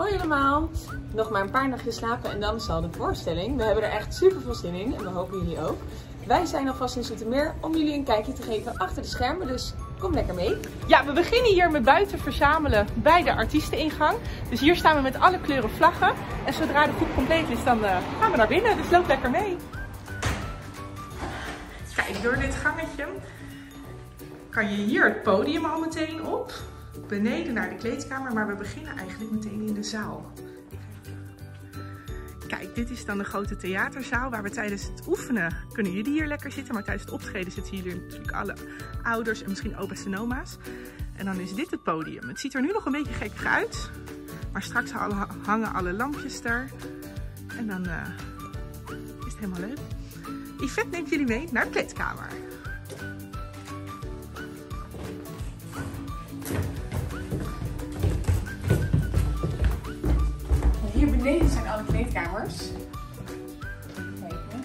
Hoi allemaal! Nog maar een paar nachtjes slapen en dan zal de voorstelling. We hebben er echt super veel zin in en we hopen jullie ook. Wij zijn alvast in Zoetermeer om jullie een kijkje te geven achter de schermen, dus kom lekker mee. Ja, we beginnen hier met buiten verzamelen bij de artiesteningang. Dus hier staan we met alle kleuren vlaggen. En zodra de groep compleet is, dan uh, gaan we naar binnen. Dus loop lekker mee. Kijk, door dit gangetje kan je hier het podium al meteen op. Beneden naar de kleedkamer, maar we beginnen eigenlijk meteen in de zaal. Kijk, dit is dan de grote theaterzaal waar we tijdens het oefenen kunnen jullie hier lekker zitten. Maar tijdens het optreden zitten hier natuurlijk alle ouders en misschien opa's en oma's. En dan is dit het podium. Het ziet er nu nog een beetje gek uit. Maar straks hangen alle lampjes er. En dan uh, is het helemaal leuk. Yvette neemt jullie mee naar de kleedkamer. Hier beneden zijn alle kleedkamers. Kijken.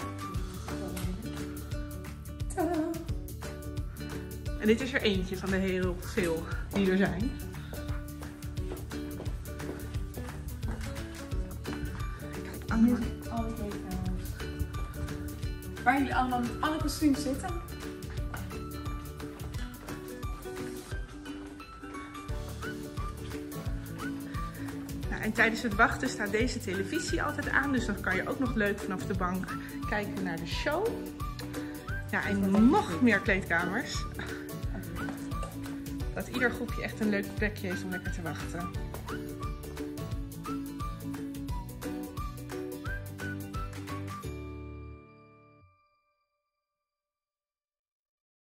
En dit is er eentje van de heel veel die er zijn. Kijk, allemaal. alle kleedkamers. Waar jullie allemaal met alle kostuums zitten. En tijdens het wachten staat deze televisie altijd aan. Dus dan kan je ook nog leuk vanaf de bank kijken naar de show. Ja, en nog meer kleedkamers. Dat ieder groepje echt een leuk plekje is om lekker te wachten.